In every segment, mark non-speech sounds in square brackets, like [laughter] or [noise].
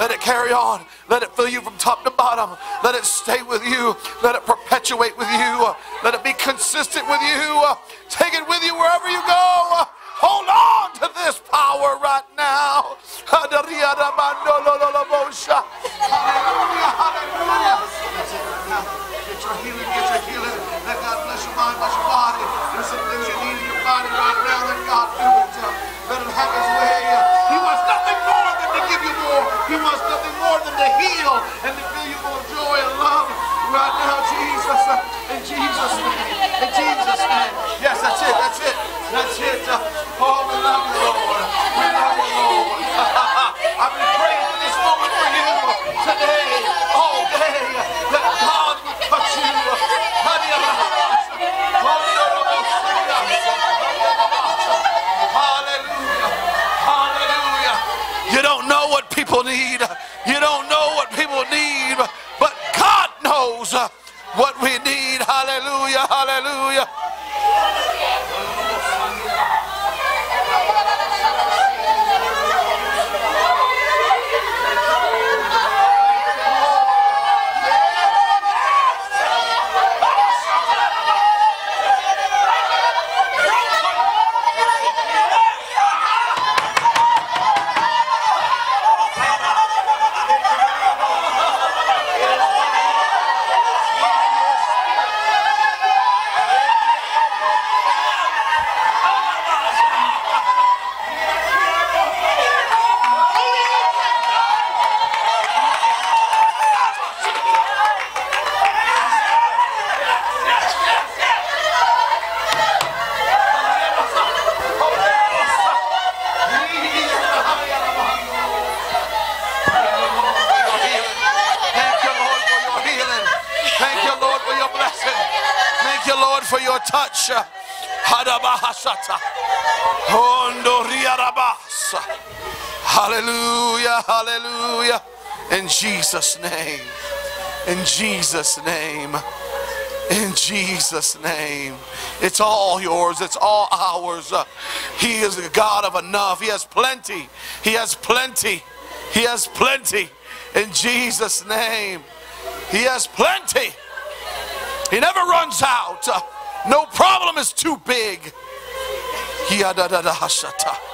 Let it carry on. Let it fill you from top to bottom. Let it stay with you. Let it perpetuate with you. Let it be consistent with you. Take it with you wherever you go. Hold on to this power right now. Hallelujah, hallelujah. Get your healing, get your healing. Let God bless your mind, bless your body. There's some things you need in your body right now. Let God do it. Let him have his way. Jesus. In Jesus' name. In Jesus' name. Yes, that's it. That's it. That's it. Uh, oh, we love you, Lord. We love you, Lord. [laughs] I've been praying for this moment for you today, all day. That God will touch you. Hallelujah. Hallelujah. You don't know what people need. You don't know what people need, but God knows uh, what we need. Hallelujah. Hallelujah. Touch. Hallelujah, hallelujah. In Jesus' name. In Jesus' name. In Jesus' name. It's all yours. It's all ours. He is the God of enough. He has plenty. He has plenty. He has plenty. In Jesus' name. He has plenty. He never runs out. Uh, No problem is too big. Yadadadahashata.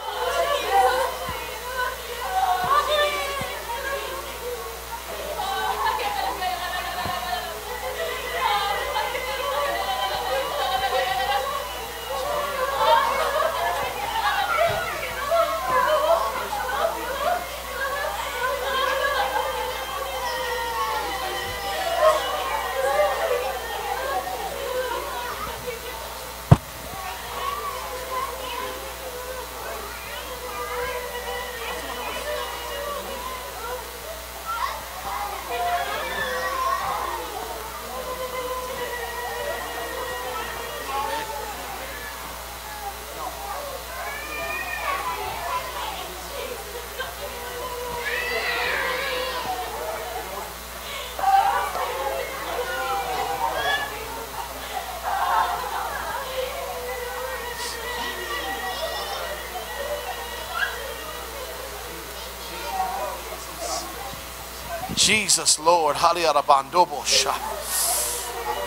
Jesus, Lord.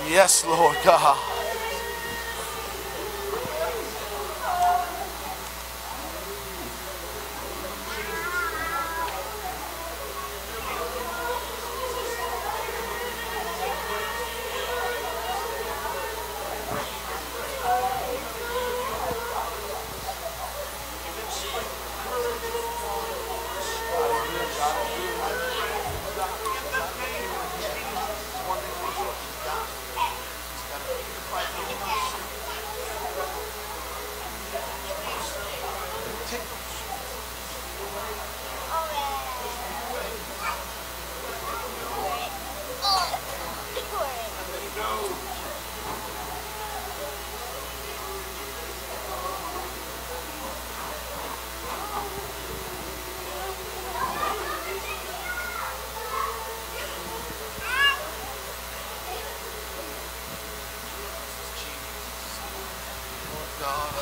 Yes, Lord God.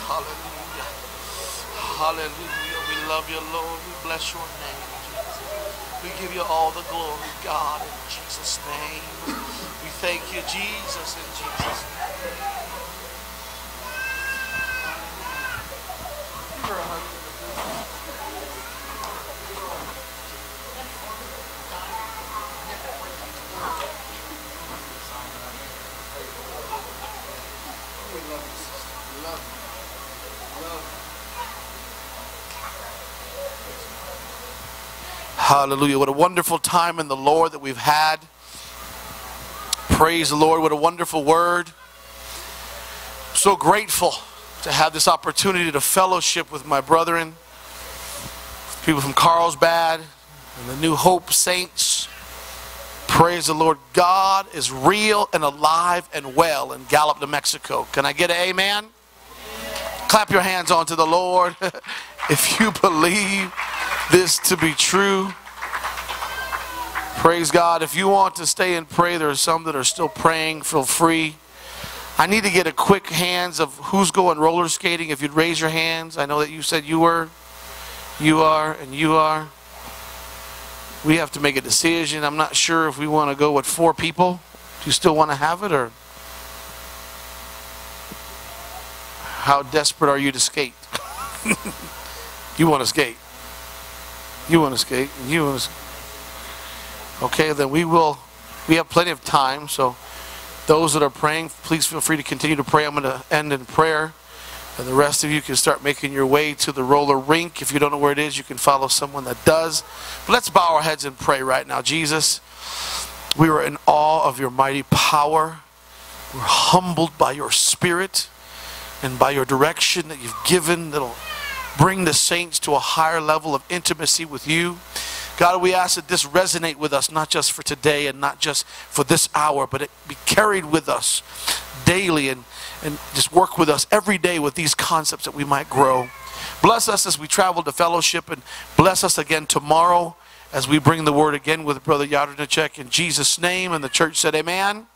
Hallelujah. Hallelujah. We love you, Lord. We bless your name. Jesus. We give you all the glory, God, in Jesus' name. We thank you, Jesus, in Jesus' name. Hallelujah. What a wonderful time in the Lord that we've had. Praise the Lord. What a wonderful word. So grateful to have this opportunity to fellowship with my brethren, people from Carlsbad and the New Hope Saints. Praise the Lord. God is real and alive and well in Gallup, New Mexico. Can I get an amen? Clap your hands onto the Lord [laughs] if you believe this to be true. Praise God. If you want to stay and pray, there are some that are still praying. Feel free. I need to get a quick hands of who's going roller skating. If you'd raise your hands, I know that you said you were, you are, and you are. We have to make a decision. I'm not sure if we want to go with four people. Do you still want to have it, or how desperate are you to skate? [laughs] you want to skate. You want to skate. You want to. Okay, then we will. We have plenty of time, so those that are praying, please feel free to continue to pray. I'm going to end in prayer. And the rest of you can start making your way to the roller rink. If you don't know where it is, you can follow someone that does. But let's bow our heads and pray right now. Jesus, we are in awe of your mighty power. We're humbled by your spirit and by your direction that you've given that'll bring the saints to a higher level of intimacy with you. God, we ask that this resonate with us, not just for today and not just for this hour, but it be carried with us daily and, and just work with us every day with these concepts that we might grow. Bless us as we travel to fellowship and bless us again tomorrow as we bring the word again with Brother Yadrinacek in Jesus' name. And the church said, Amen.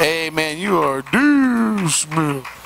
Amen. You are Smith.